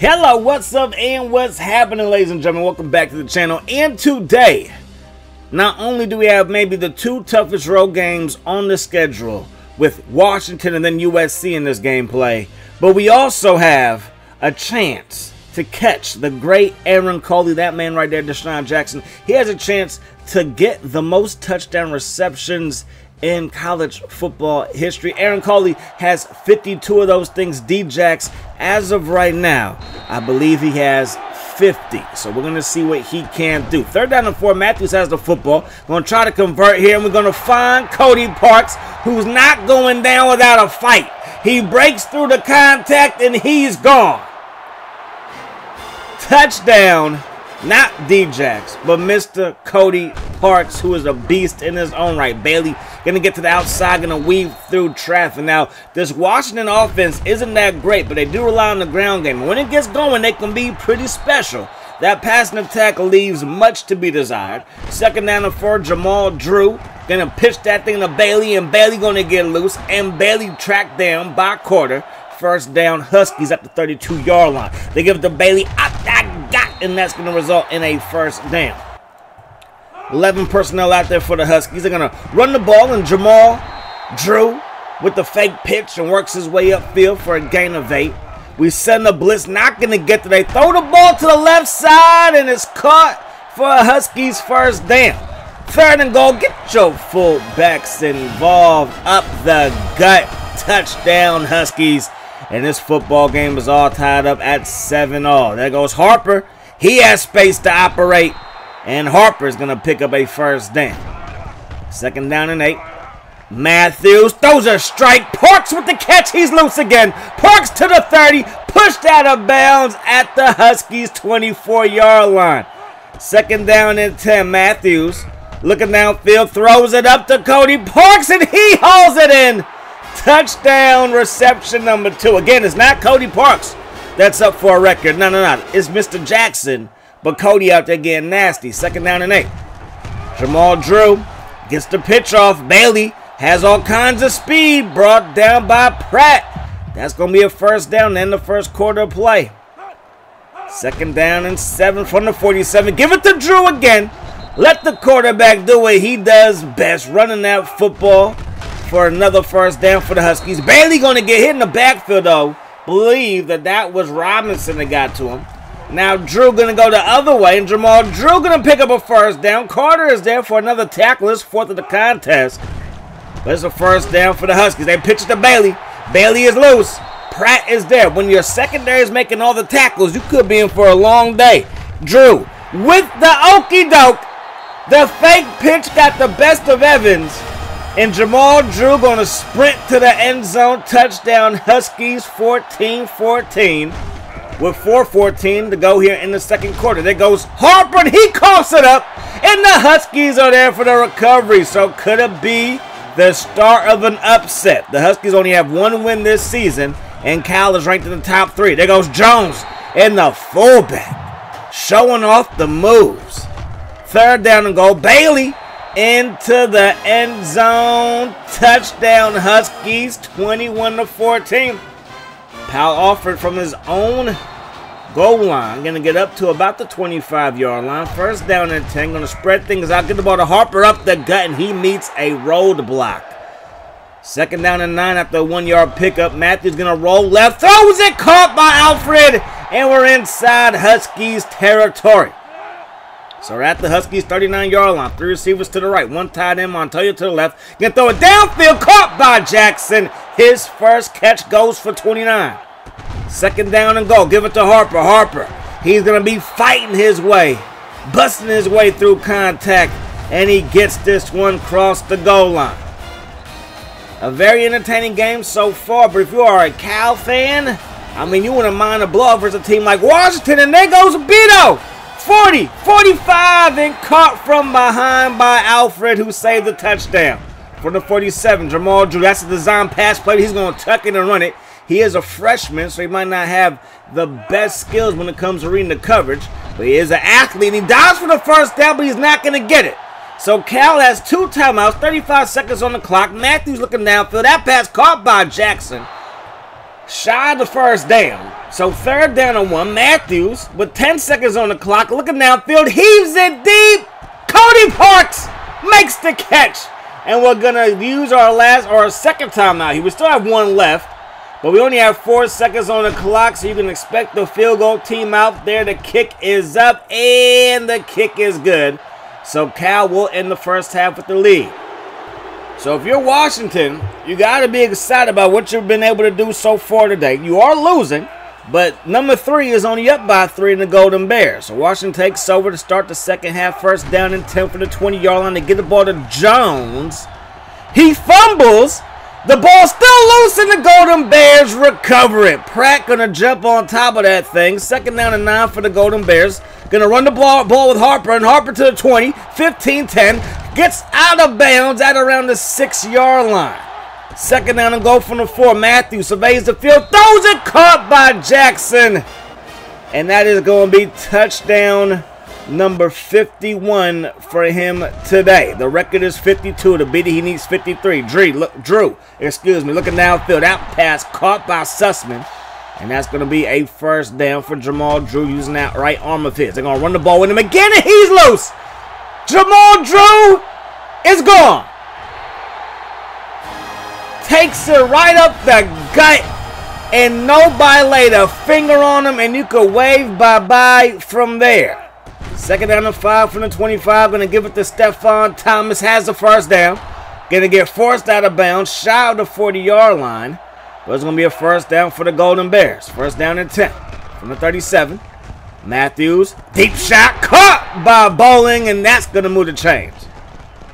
Hello, what's up and what's happening ladies and gentlemen? Welcome back to the channel. And today, not only do we have maybe the two toughest road games on the schedule with Washington and then USC in this gameplay, but we also have a chance to catch the great Aaron Coley, that man right there, DeSean Jackson. He has a chance to get the most touchdown receptions in college football history. Aaron Coley has 52 of those things. D-Jax, as of right now, I believe he has 50. So we're going to see what he can do. Third down and four, Matthews has the football. Going to try to convert here, and we're going to find Cody Parks, who's not going down without a fight. He breaks through the contact, and he's gone. Touchdown not D-Jax, but Mr. Cody Parks, who is a beast in his own right. Bailey gonna get to the outside, gonna weave through traffic. Now, this Washington offense isn't that great, but they do rely on the ground game. When it gets going, they can be pretty special. That passing attack leaves much to be desired. Second down and four, Jamal Drew gonna pitch that thing to Bailey, and Bailey gonna get loose, and Bailey tracked down by quarter. First down, Huskies at the 32-yard line. They give it to Bailey. I, I got, and that's going to result in a first down. 11 personnel out there for the Huskies. They're going to run the ball, and Jamal Drew with the fake pitch and works his way upfield for a gain of eight. We send the blitz, not going to get to. They throw the ball to the left side, and it's caught for a Huskies first down. Third and goal. Get your fullbacks involved. Up the gut. Touchdown, Huskies. And this football game is all tied up at 7 all. There goes Harper. He has space to operate. And Harper is going to pick up a first down. Second down and eight. Matthews throws a strike. Parks with the catch. He's loose again. Parks to the 30. Pushed out of bounds at the Huskies 24 yard line. Second down and 10. Matthews looking downfield. Throws it up to Cody Parks and he hauls it in. Touchdown reception number two. Again, it's not Cody Parks that's up for a record. No, no, no. It's Mr. Jackson. But Cody out there getting nasty. Second down and eight. Jamal Drew gets the pitch off. Bailey has all kinds of speed brought down by Pratt. That's going to be a first down in the first quarter of play. Second down and seven from the 47. Give it to Drew again. Let the quarterback do what he does best, running that football for another first down for the Huskies. Bailey going to get hit in the backfield, though. Believe that that was Robinson that got to him. Now Drew going to go the other way, and Jamal Drew going to pick up a first down. Carter is there for another tackle. It's fourth of the contest. But it's a first down for the Huskies. They pitch it to Bailey. Bailey is loose. Pratt is there. When your secondary is making all the tackles, you could be in for a long day. Drew with the okey doke. The fake pitch got the best of Evans. And Jamal Drew going to sprint to the end zone. Touchdown Huskies 14-14 with 4.14 to go here in the second quarter. There goes Harper and he coughs it up. And the Huskies are there for the recovery. So could it be the start of an upset? The Huskies only have one win this season. And Cal is ranked in the top three. There goes Jones in the fullback showing off the moves. Third down and goal. Bailey into the end zone. Touchdown Huskies 21 to 14. Powell offered from his own goal line. Going to get up to about the 25 yard line. First down and 10. Going to spread things out. Get the ball to Harper up the gut, and he meets a roadblock. Second down and nine after a one yard pickup. Matthews going to roll left. Throws it caught by Alfred. And we're inside Huskies territory. So we're at the Huskies 39 yard line. Three receivers to the right. One tight end, Montoya to the left. Gonna throw it downfield. Caught by Jackson. His first catch goes for 29. Second down and goal. Give it to Harper. Harper. He's gonna be fighting his way. Busting his way through contact. And he gets this one across the goal line. A very entertaining game so far, but if you are a Cal fan, I mean, you wouldn't mind a blow versus a team like Washington, and there goes Beto. 40, 45, and caught from behind by Alfred, who saved the touchdown. For the 47, Jamal Drew, that's a design pass play. He's going to tuck it and run it. He is a freshman, so he might not have the best skills when it comes to reading the coverage, but he is an athlete. He dives for the first down, but he's not going to get it. So Cal has two timeouts, 35 seconds on the clock. Matthews looking downfield. That pass caught by Jackson. Shy the first down. So third down and one. Matthews with 10 seconds on the clock. Looking downfield. Heaves it deep. Cody Parks makes the catch. And we're going to use our last or our second time out. He we still have one left. But we only have four seconds on the clock, so you can expect the field goal team out there. The kick is up, and the kick is good. So Cal will end the first half with the lead. So if you're Washington, you got to be excited about what you've been able to do so far today. You are losing, but number three is only up by three in the Golden Bears. So Washington takes over to start the second half, first down and 10 for the 20-yard line to get the ball to Jones. He fumbles. The ball still loose and the Golden Bears recover it. Pratt gonna jump on top of that thing. Second down and nine for the Golden Bears. Gonna run the ball, ball with Harper and Harper to the 20, 15, 10. Gets out of bounds at around the six yard line. Second down and go from the four. Matthews surveys the field, throws it caught by Jackson. And that is going to be touchdown number 51 for him today. The record is 52. To beat he needs 53. Drew, look, Drew, excuse me, looking downfield. Out pass caught by Sussman. And that's going to be a first down for Jamal Drew using that right arm of his. They're going to run the ball with him again, and he's loose. Jamal Drew is gone. Takes it right up the gut, and nobody laid a finger on him, and you could wave bye-bye from there. Second down and five from the 25. Going to give it to Stefan Thomas. Has the first down. Going to get forced out of bounds. Shy of the 40-yard line. But it's going to be a first down for the Golden Bears. First down and 10 from the 37. Matthews. Deep shot. Caught by Bowling. And that's going to move the chains.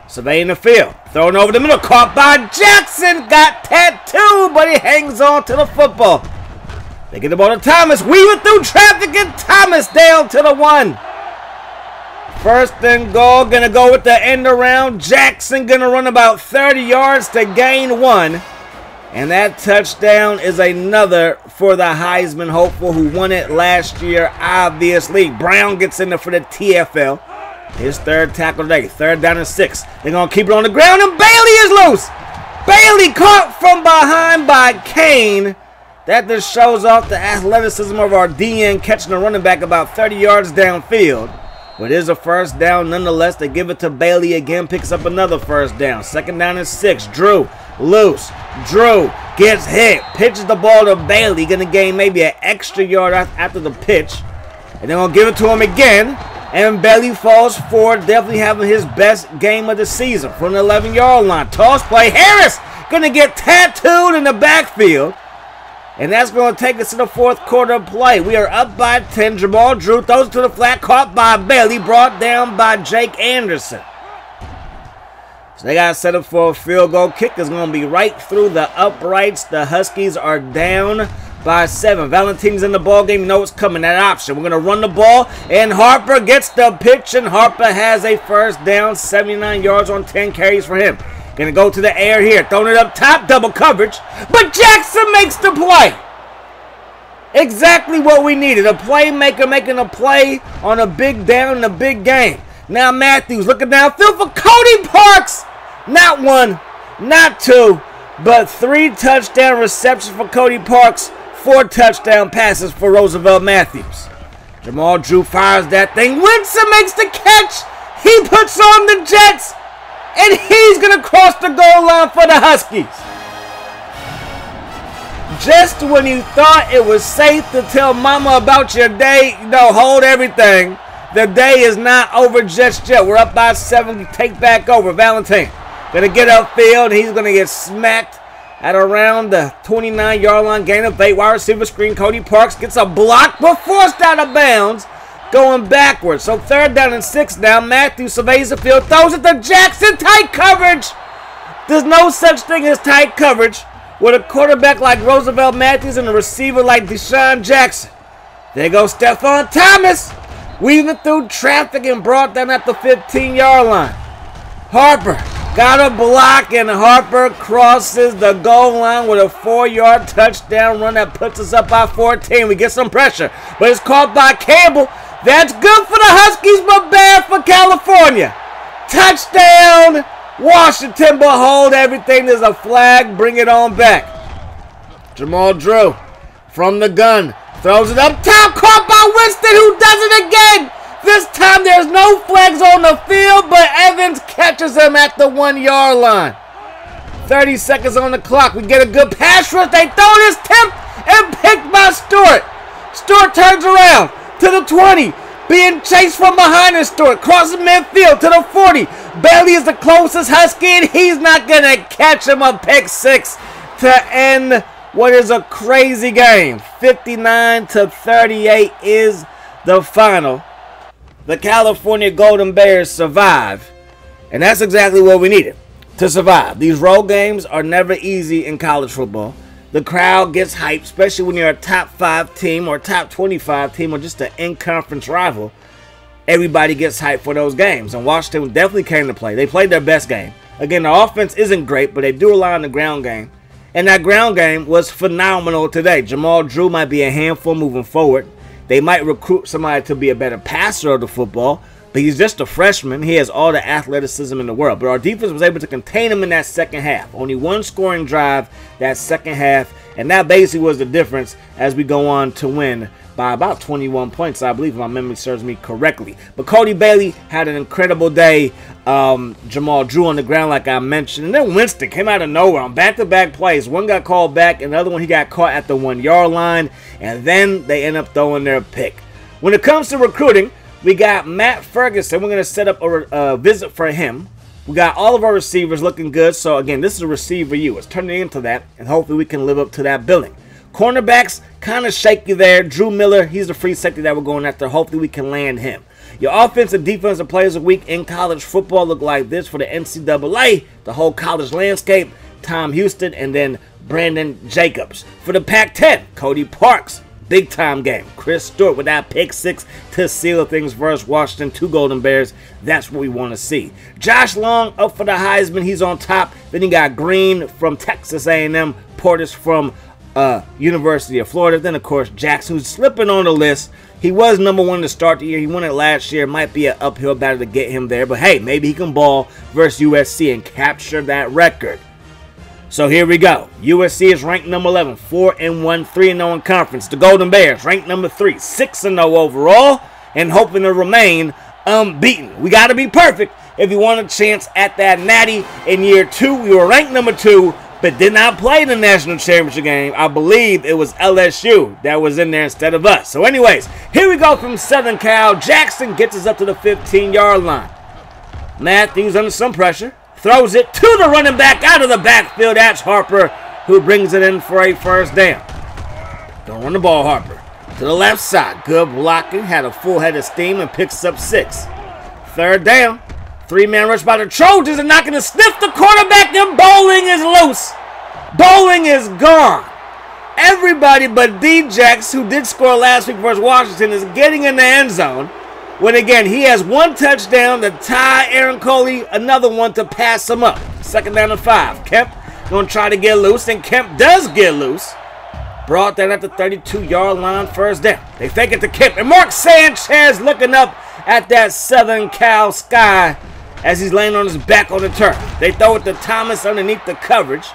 Surveying the field. thrown over the middle. Caught by Jackson. Got tattooed. But he hangs on to the football. They get the ball to Thomas. Weaving through traffic. And Thomas down to the one. First and goal, gonna go with the end around. Jackson gonna run about 30 yards to gain one. And that touchdown is another for the Heisman hopeful who won it last year, obviously. Brown gets in there for the TFL. His third tackle today. Third down and six. They're going to keep it on the ground, and Bailey is loose. Bailey caught from behind by Kane. That just shows off the athleticism of our DN catching a running back about 30 yards downfield. But it is a first down nonetheless. They give it to Bailey again, picks up another first down. Second down and six. Drew loose. Drew gets hit, pitches the ball to Bailey, gonna gain maybe an extra yard after the pitch. And they're gonna give it to him again. And Bailey falls forward, definitely having his best game of the season from the 11 yard line. Toss play. Harris gonna get tattooed in the backfield. And that's going to take us to the fourth quarter play. We are up by 10. Jamal Drew throws to the flat, caught by Bailey, brought down by Jake Anderson. So they got set up for a field goal. Kick is going to be right through the uprights. The Huskies are down by seven. Valentine's in the ball game. You know what's coming. That option. We're going to run the ball, and Harper gets the pitch, and Harper has a first down. 79 yards on 10 carries for him. Gonna go to the air here. Throwing it up top. Double coverage. But Jackson makes the play. Exactly what we needed. A playmaker making a play on a big down in a big game. Now Matthews looking downfield for Cody Parks. Not one, not two, but three touchdown receptions for Cody Parks. Four touchdown passes for Roosevelt Matthews. Jamal Drew fires that thing. Winston makes the catch. He puts on the Jets and he's going to cross the goal line for the Huskies. Just when you thought it was safe to tell mama about your day, no, hold everything. The day is not over just yet. We're up by seven. Take back over. Valentine going to get upfield. He's going to get smacked at around the 29 yard line. Gain of eight. Wide receiver screen. Cody Parks gets a block but forced out of bounds going backwards. So third down and six now. Matthew surveys the field, throws it to Jackson. Tight coverage. There's no such thing as tight coverage with a quarterback like Roosevelt Matthews and a receiver like DeSean Jackson. There goes Stephon Thomas. Weaving through traffic and brought them at the 15-yard line. Harper got a block and Harper crosses the goal line with a four-yard touchdown run that puts us up by 14. We get some pressure, but it's caught by Campbell. That's good for the Huskies, but bad for California. Touchdown, Washington, but hold everything. There's a flag. Bring it on back. Jamal Drew from the gun. Throws it up top. Caught by Winston, who does it again. This time there's no flags on the field, but Evans catches him at the one yard line. 30 seconds on the clock. We get a good pass rush. They throw this tip and picked by Stewart. Stewart turns around to the 20. Being chased from behind and Stewart. Crosses midfield to the 40. Bailey is the closest Husky, and he's not going to catch him a pick six to end what is a crazy game. 59 to 38 is the final. The California Golden Bears survive, and that's exactly what we needed to survive. These road games are never easy in college football. The crowd gets hyped, especially when you're a top five team or top 25 team or just an in conference rival. Everybody gets hyped for those games, and Washington definitely came to play. They played their best game. Again, the offense isn't great, but they do rely on the ground game. And that ground game was phenomenal today. Jamal Drew might be a handful moving forward. They might recruit somebody to be a better passer of the football, but he's just a freshman. He has all the athleticism in the world. But our defense was able to contain him in that second half. Only one scoring drive that second half. And that basically was the difference as we go on to win by about 21 points, I believe, if my memory serves me correctly. But Cody Bailey had an incredible day. Um, Jamal Drew on the ground, like I mentioned. And then Winston came out of nowhere on back to back plays. One got called back, and the other one he got caught at the one yard line. And then they end up throwing their pick. When it comes to recruiting, we got Matt Ferguson. We're going to set up a uh, visit for him. We got all of our receivers looking good. So, again, this is a receiver you. Let's turn it into that, and hopefully we can live up to that billing. Cornerbacks, kind of shaky there. Drew Miller, he's the free safety that we're going after. Hopefully we can land him. Your offensive defensive players of the week in college football look like this for the NCAA, the whole college landscape. Tom Houston and then Brandon Jacobs. For the Pac 10, Cody Parks, Big time game. Chris Stewart with that pick six to seal things versus Washington. Two Golden Bears. That's what we want to see. Josh Long up for the Heisman. He's on top. Then you got Green from Texas A&M. Portis from uh, University of Florida. Then, of course, Jackson, who's slipping on the list. He was number one to start the year. He won it last year. Might be an uphill battle to get him there. But hey, maybe he can ball versus USC and capture that record. So here we go. USC is ranked number 11, 4 and 1, 3 and 0 in conference. The Golden Bears ranked number 3, 6 and 0 overall, and hoping to remain unbeaten. We got to be perfect if you want a chance at that natty in year 2. We were ranked number 2, but did not play the national championship game. I believe it was LSU that was in there instead of us. So anyways, here we go from Southern Cal. Jackson gets us up to the 15-yard line. Matthews under some pressure. Throws it to the running back out of the backfield. That's Harper who brings it in for a first down. Don't run the ball, Harper. To the left side. Good blocking. Had a full head of steam and picks up six. Third down. Three-man rush by the Trojans and not going to sniff the quarterback. And Bowling is loose. Bowling is gone. Everybody but D-Jax, who did score last week versus Washington, is getting in the end zone. When again, he has one touchdown to tie Aaron Coley, another one to pass him up. Second down and five. Kemp to try to get loose, and Kemp does get loose. Brought down at the 32-yard line, first down. They fake it to Kemp, and Mark Sanchez looking up at that Southern Cal sky as he's laying on his back on the turf. They throw it to Thomas underneath the coverage,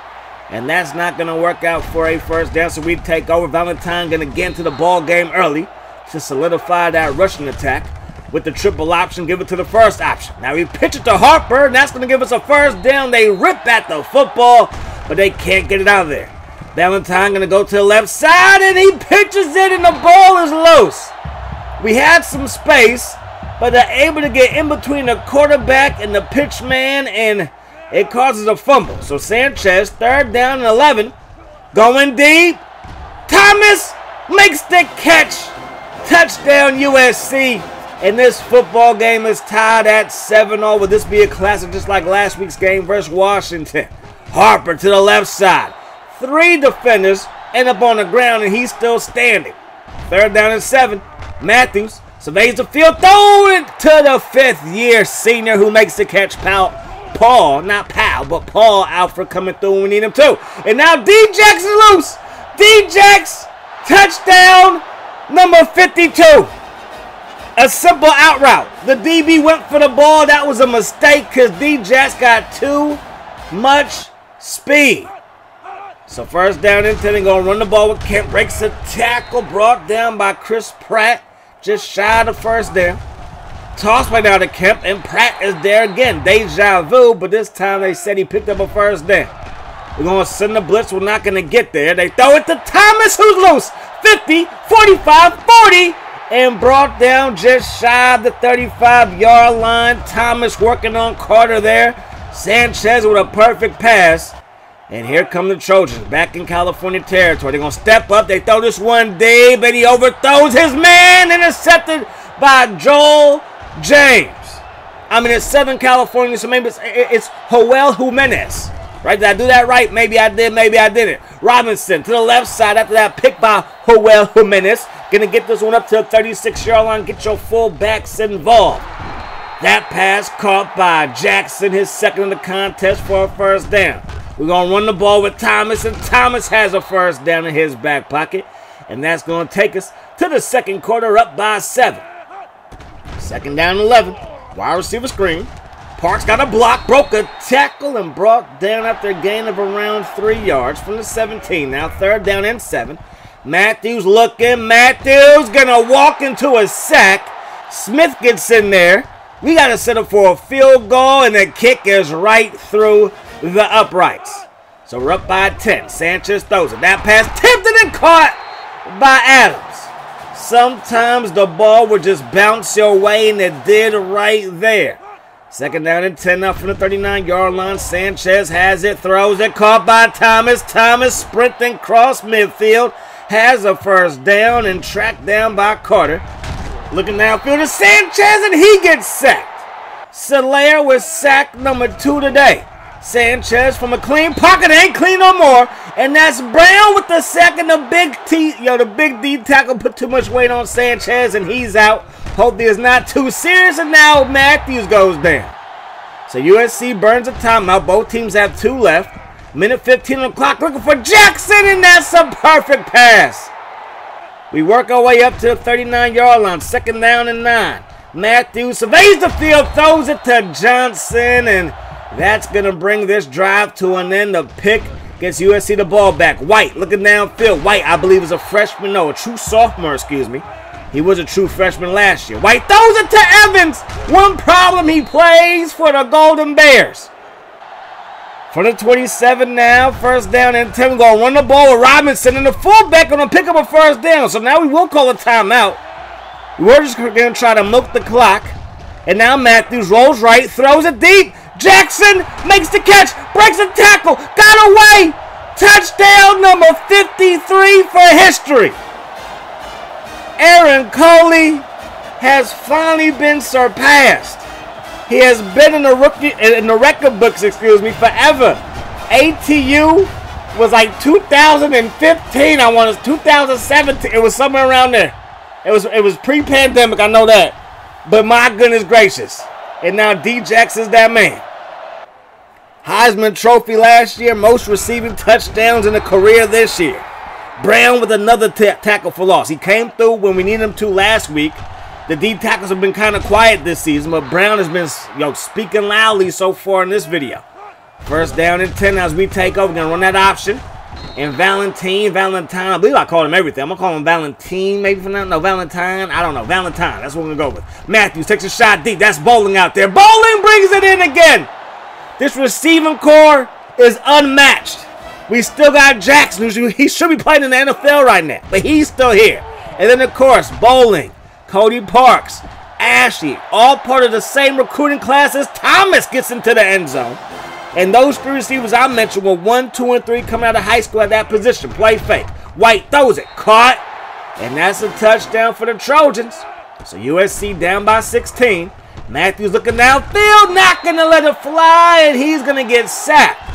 and that's not going to work out for a first down, so we take over. Valentine going to get into the ball game early to solidify that rushing attack with the triple option, give it to the first option. Now we pitch it to Harper, and that's going to give us a first down. They rip at the football, but they can't get it out of there. Valentine going to go to the left side, and he pitches it, and the ball is loose. We had some space, but they're able to get in between the quarterback and the pitch man, and it causes a fumble. So Sanchez, third down and 11, going deep. Thomas makes the catch. Touchdown USC. And this football game is tied at 7 0. Would this be a classic just like last week's game versus Washington? Harper to the left side. Three defenders end up on the ground and he's still standing. Third down and seven. Matthews surveys the field, throwing it to the fifth year senior who makes the catch. Paul, Paul, not Pal, but Paul Alford coming through we need him too. And now D-Jax is loose. D-Jax, touchdown number 52. A simple out route. The DB went for the ball. That was a mistake because D-Jax got too much speed. So first down and 10, going to run the ball with Kemp. Breaks a tackle brought down by Chris Pratt. Just shy of the first down. Toss right down to Kemp, and Pratt is there again. Deja vu, but this time they said he picked up a first down. We're going to send the blitz. We're not going to get there. They throw it to Thomas, who's loose. 50, 45, 40, and brought down just shy of the 35-yard line. Thomas working on Carter there. Sanchez with a perfect pass. And here come the Trojans back in California territory. They're going to step up. They throw this one Dave, and he overthrows his man. Intercepted by Joel James. I mean, it's Southern California, so maybe it's, it's Joel Jimenez. Right? Did I do that right? Maybe I did, maybe I didn't. Robinson to the left side after that pick by Joel Jimenez. Gonna get this one up to the 36-yard line. Get your fullbacks involved. That pass caught by Jackson, his second in the contest for a first down. We're to run the ball with Thomas, and Thomas has a first down in his back pocket. And that's to take us to the second quarter up by seven. Second down 11. Wide receiver screen. Parks got a block, broke a tackle, and brought down after a gain of around three yards from the 17. Now third down and seven. Matthews looking. Matthews gonna walk into a sack. Smith gets in there. We got to set up for a field goal, and the kick is right through the uprights. So we're up by 10. Sanchez throws it. That pass tipped and caught by Adams. Sometimes the ball would just bounce your way, and it did right there. Second down and 10 now from the 39-yard line. Sanchez has it, throws it, caught by Thomas. Thomas sprinting cross midfield. Has a first down and tracked down by Carter. Looking downfield to Sanchez, and he gets sacked. Solaire was sacked number two today. Sanchez from a clean pocket ain't clean no more. And that's Brown with the second. The big T, yo, the big D tackle put too much weight on Sanchez and he's out. Hope is not too serious. And now Matthews goes down. So USC burns a timeout. Both teams have two left. Minute 15 on the clock looking for Jackson and that's a perfect pass. We work our way up to the 39 yard line. Second down and nine. Matthews surveys the field, throws it to Johnson and that's going to bring this drive to an end. The pick gets USC the ball back. White looking downfield. White, I believe, is a freshman. No, a true sophomore, excuse me. He was a true freshman last year. White throws it to Evans. One problem, he plays for the Golden Bears. For the 27 now, first down and 10. We're going to run the ball with Robinson, and the fullback going to pick up a first down. So now we will call a timeout. We're just going to try to milk the clock. And now Matthews rolls right, throws it deep. Jackson makes the catch, breaks the tackle, got away. Touchdown number 53 for history. Aaron Coley has finally been surpassed. He has been in the rookie in the record books, excuse me, forever. ATU was like 2015. I want to 2017. It was somewhere around there. It was it was pre-pandemic. I know that. But my goodness gracious. And now D-Jax is that man. Heisman Trophy last year, most receiving touchdowns in a career this year. Brown with another tackle for loss. He came through when we needed him to last week. The D tackles have been kind of quiet this season, but Brown has been yo speaking loudly so far in this video. First down and 10 as we take over. We're going to run that option. And Valentine, Valentine, I believe I called him everything. I'm going to call him Valentine maybe for now. No, Valentine. I don't know. Valentine. That's what we're going to go with. Matthews takes a shot deep. That's bowling out there. Bowling brings it in again. This receiving corps is unmatched. We still got Jackson, who he should be playing in the NFL right now, but he's still here. And then, of course, Bowling, Cody Parks, Ashley, all part of the same recruiting class as Thomas gets into the end zone. And those three receivers I mentioned were one, two, and three coming out of high school at that position. Play fake. White throws it. Caught. And that's a touchdown for the Trojans. So USC down by 16. Matthews looking downfield, not going to let it fly, and he's going to get sacked.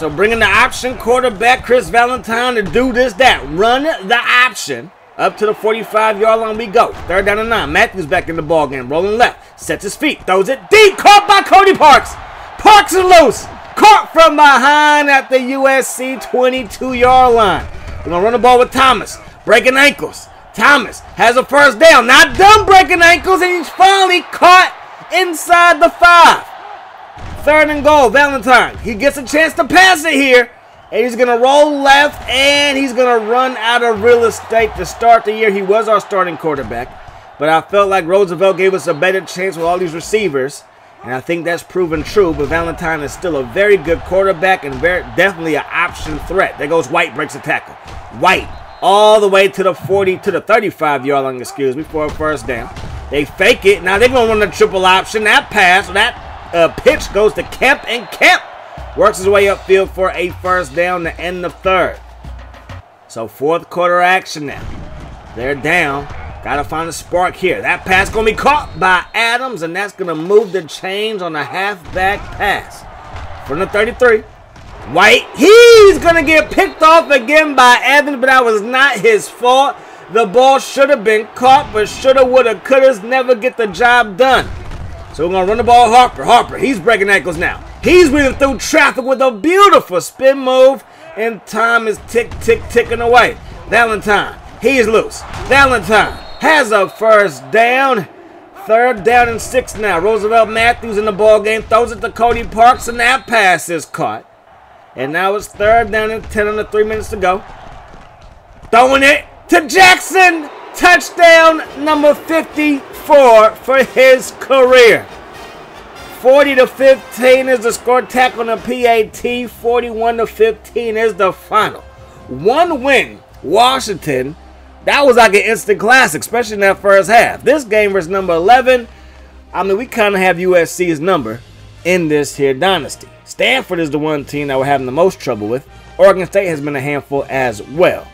So bringing the option quarterback, Chris Valentine, to do this, that. Run the option. Up to the 45-yard line we go. Third down and nine. Matthews back in the ball game. Rolling left. Sets his feet. Throws it deep. Caught by Cody Parks. Parks is loose. Caught from behind at the USC 22-yard line. We're going to run the ball with Thomas. Breaking ankles. Thomas has a first down. Not done breaking ankles, and he's finally caught inside the five. Third and goal, Valentine. He gets a chance to pass it here. And he's going to roll left, and he's going to run out of real estate to start the year. He was our starting quarterback, but I felt like Roosevelt gave us a better chance with all these receivers. And I think that's proven true, but Valentine is still a very good quarterback and very definitely an option threat. There goes White, breaks a tackle. White, all the way to the 40, to the 35 yard line, excuse me, for a first down. They fake it. Now they're going to run the triple option. That pass, that uh, pitch goes to Kemp, and Kemp works his way upfield for a first down to end the third. So fourth quarter action now. They're down. Gotta find a spark here. That pass gonna be caught by Adams, and that's gonna move the chains on the halfback pass. From the 33. White, he's gonna get picked off again by Evans, but that was not his fault. The ball should have been caught, but shoulda, woulda, coulda never get the job done. So we're gonna run the ball Harper. Harper, he's breaking ankles now. He's weaving through traffic with a beautiful spin move, and time is tick, tick, ticking away. Valentine, he's loose. Valentine, has a first down. Third down and six now. Roosevelt Matthews in the ball game throws it to Cody Parks, and that pass is caught. And now it's third down and 10 under three minutes to go. Throwing it to Jackson. Touchdown number 54 for his career. 40 to 15 is the score tackle on the PAT. 41 to 15 is the final. One win. Washington that was like an instant classic, especially in that first half. This game versus number 11, I mean, we kind of have USC's number in this here dynasty. Stanford is the one team that we're having the most trouble with. Oregon State has been a handful as well.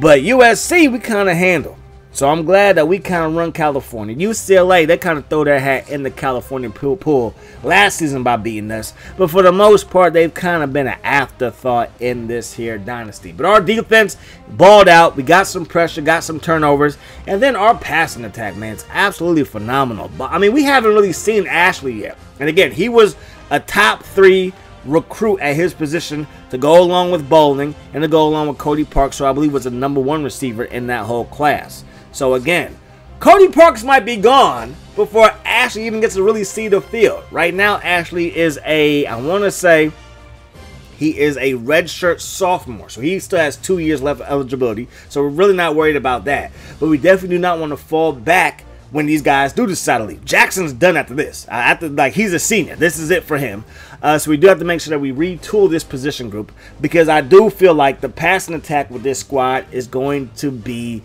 But USC, we kind of handle. So I'm glad that we kind of run California. UCLA, they kind of throw their hat in the California pool, last season by beating us. But for the most part, they've kind of been an afterthought in this here dynasty. But our defense balled out. We got some pressure, got some turnovers. And then our passing attack, man, it's absolutely phenomenal. But I mean, we haven't really seen Ashley yet. And again, he was a top three recruit at his position to go along with Bowling and to go along with Cody Park. So I believe was the number one receiver in that whole class. So again, Cody Parks might be gone before Ashley even gets to really see the field. Right now, Ashley is a, I want to say, he is a redshirt sophomore, so he still has two years left of eligibility. So we're really not worried about that. But we definitely do not want to fall back when these guys do decide to leave. Jackson's done after this. Uh, after like he's a senior, this is it for him. Uh, so we do have to make sure that we retool this position group because I do feel like the passing attack with this squad is going to be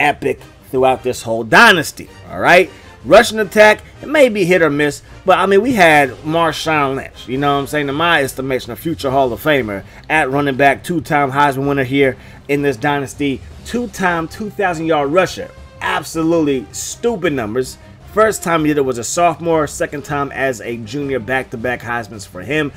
epic throughout this whole dynasty. All right. Rushing attack, it may be hit or miss, but I mean, we had Marshawn Lynch, you know what I'm saying? In my estimation, a future Hall of Famer at running back, two time Heisman winner here in this dynasty, two time 2,000 yard rusher. Absolutely stupid numbers. First time he did it was a sophomore, second time as a junior, back to back Heisman's for him.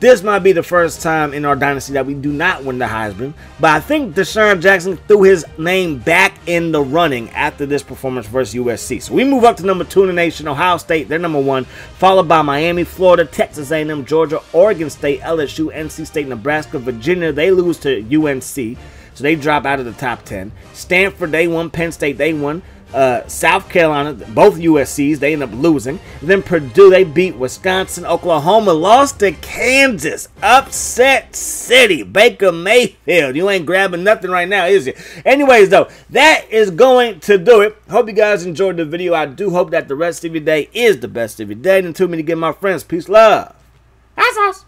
This might be the first time in our dynasty that we do not win the Heisman, but I think DeSean Jackson threw his name back in the running after this performance versus USC. So we move up to number two in the nation, Ohio State, they're number one, followed by Miami, Florida, Texas A&M, Georgia, Oregon State, LSU, NC State, Nebraska, Virginia. They lose to UNC, so they drop out of the top 10. Stanford, they won. Penn State, they won uh, South Carolina, both USC's, they end up losing. Then Purdue, they beat Wisconsin. Oklahoma lost to Kansas. Upset City. Baker Mayfield. You ain't grabbing nothing right now, is you? Anyways, though, that is going to do it. Hope you guys enjoyed the video. I do hope that the rest of your day is the best of your day. And to me to get my friends, peace, love. Awesome.